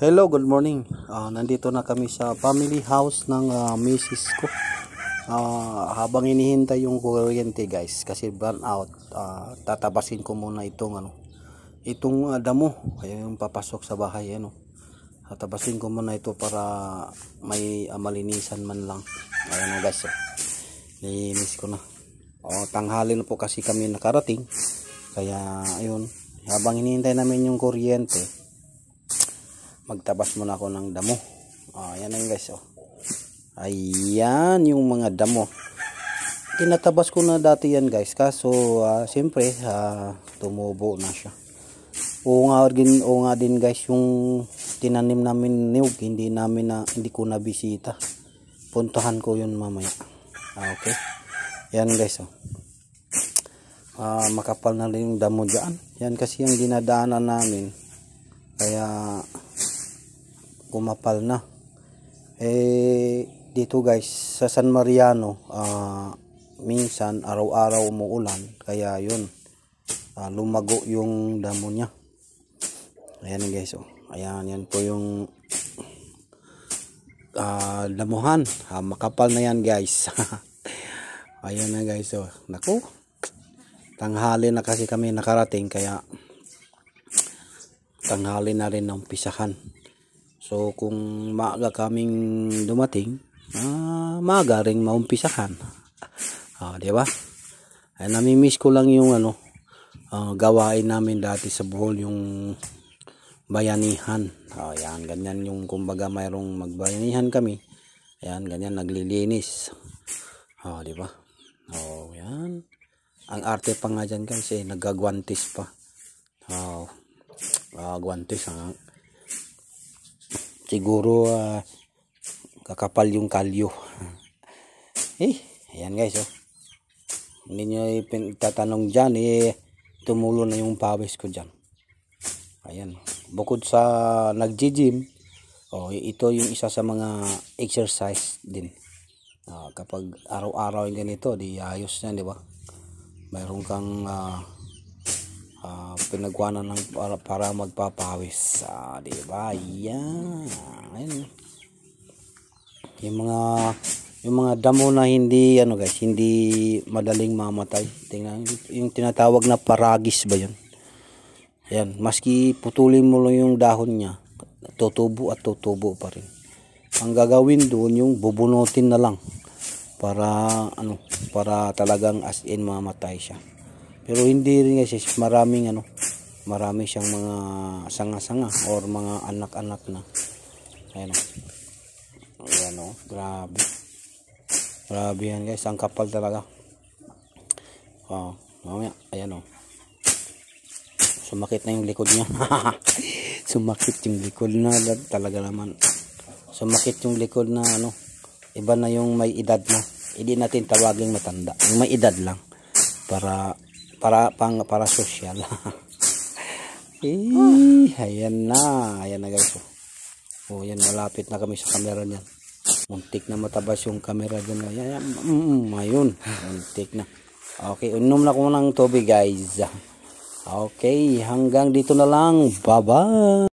Hello, good morning. Ah, nandito na kami sa family house ng ah, misis ko. Ah, habang inihintay yung kuryente guys kasi burn out, ah, tatabasin ko muna itong ano, itong ah, damo. Ayan yung papasok sa bahay ano. Tatabasin ko muna ito para may ah, malinisan man lang. Ayan o guys. Oh. Linis ko na. Oh, tanghali na po kasi kami nakarating. Kaya ayun, habang hinihintay namin yung kuryente, magtabas muna ako ng damo. Oh, ayan na guys. Oh. Ayan yung mga damo. Tinatabas ko na dati yan guys. Kaso, uh, siyempre, uh, tumubo na siya. Oo nga, din, oo nga din guys, yung tinanim namin niyog, hindi namin na, hindi ko nabisita. Puntahan ko yun mamaya. Ah, okay. Yan guys. Oh. Uh, makapal na rin yung damo dyan. Yan kasi yung dinadaanan namin. Kaya, kumapal na. Eh, dito guys, sa San Mariano, uh, minsan araw-araw umuulan. Kaya yun, uh, lumago yung damo niya. Ayan guys, oh. Ayan, yan po yung uh, damuhan. Uh, makapal na yan guys. Ayan na guys, oh. Naku, tanghali na kasi kami nakarating kaya tanghali na rin ng pisahan. So kung maaga kaming dumating, ah, maaga ring maumpisahan. Ah, di ba? Ay nami-miss ko lang yung ano, uh, gawain namin dati sa Bohol yung bayanihan. Ah, yan, ganyan yung kumbaga mayroong magbayanihan kami. Ayan, ganyan naglilinis. Ah, di ba? Oh, yan. Ang arte pa nga dyan guys eh, nagagwantis pa. Oh, uh, gwantis ang siguro uh, kakapal yung kalyo. Eh ayan guys oh. Hindi nyo itatanong dyan eh tumulo na yung pawis ko dyan. Ayan. Bukod sa nagji-gym oh, ito yung isa sa mga exercise din. Uh, kapag araw-araw yung ganito di ayos yan di ba? Mayroon kang uh, uh, pinagwanan ng para, para magpapawis. Uh, di ba? Yan. Yung mga yung mga damo na hindi ano guys hindi madaling mamatay. Tingnan yung tinatawag na paragis ba yun? Ayan maski putulin mo lang yung dahon niya tutubo at tutubo pa rin. Ang gagawin doon yung bubunutin na lang para ano para talagang as in mamatay siya pero hindi rin kasi maraming ano, marami siyang mga sanga-sanga or mga anak-anak na. Ayan o. Ayan o, grabe. Grabe yan guys, ang kapal talaga. Wow, mamaya, ayan o. Sumakit na yung likod niya. Sumakit yung likod na talaga naman. Sumakit yung likod na ano, iba na yung may edad na. Hindi natin tawaging matanda. Yung may edad lang. Para para pang para social eh ayan na. Ayan na guys oh. Yan malapit na kami sa camera niyan. Muntik na matabas yung camera dyan. Ayan, ayan. Mm, ayun. Muntik na. Okay unom na ko ng tubig guys. Okay hanggang dito na lang. Bye bye